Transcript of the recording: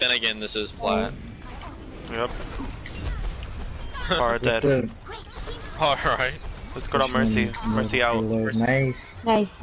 Then again, this is flat. Yep. Bar dead. Alright. Let's go to Mercy. Mercy out. Nice. Nice, nice.